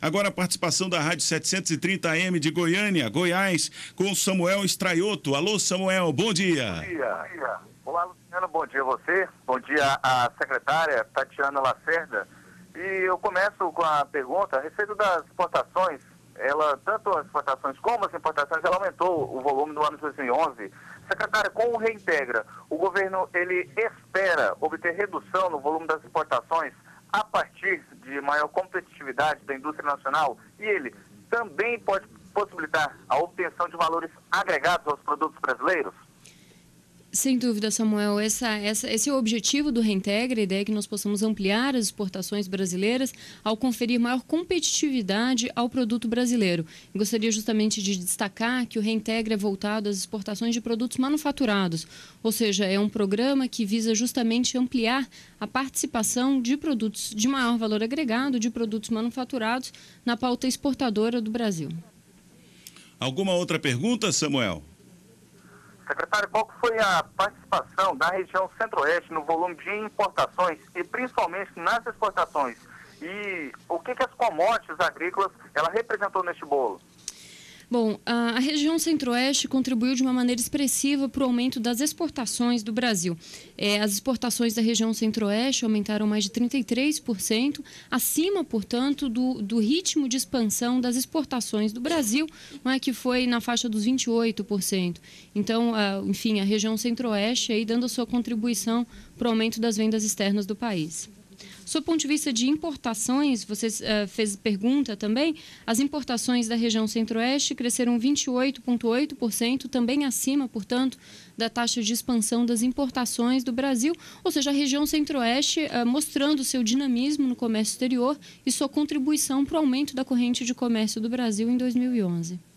Agora a participação da Rádio 730 AM de Goiânia, Goiás, com Samuel Estraioto. Alô, Samuel, bom dia. Bom dia. Olá, Luciano, bom dia a você. Bom dia à secretária Tatiana Lacerda. E eu começo com a pergunta a respeito das exportações. Ela, tanto as exportações como as importações, ela aumentou o volume no ano de 2011. Secretária, com o Reintegra, o governo ele espera obter redução no volume das exportações de maior competitividade da indústria nacional e ele também pode possibilitar a obtenção de valores agregados aos produtos brasileiros? Sem dúvida, Samuel. Essa, essa, esse é o objetivo do Reintegra, a ideia é que nós possamos ampliar as exportações brasileiras ao conferir maior competitividade ao produto brasileiro. gostaria justamente de destacar que o Reintegra é voltado às exportações de produtos manufaturados, ou seja, é um programa que visa justamente ampliar a participação de produtos de maior valor agregado, de produtos manufaturados, na pauta exportadora do Brasil. Alguma outra pergunta, Samuel? Secretário, qual foi a participação da região centro-oeste no volume de importações e principalmente nas exportações? E o que, que as commodities agrícolas ela representou neste bolo? Bom, a, região centro-oeste contribuiu de uma maneira expressiva para o aumento das exportações do Brasil. É, as exportações da região centro-oeste aumentaram mais de 33%, acima, portanto, do, do ritmo de expansão das exportações do Brasil, é, que foi na faixa dos 28%. Então, enfim, a região centro-oeste aí dando a sua contribuição para o aumento das vendas externas do país. Do ponto de vista de importações, você uh, fez pergunta também, as importações da região centro-oeste cresceram 28,8%, também acima, portanto, da taxa de expansão das importações do Brasil, ou seja, a região centro-oeste uh, mostrando seu dinamismo no comércio exterior e sua contribuição para o aumento da corrente de comércio do Brasil em 2011.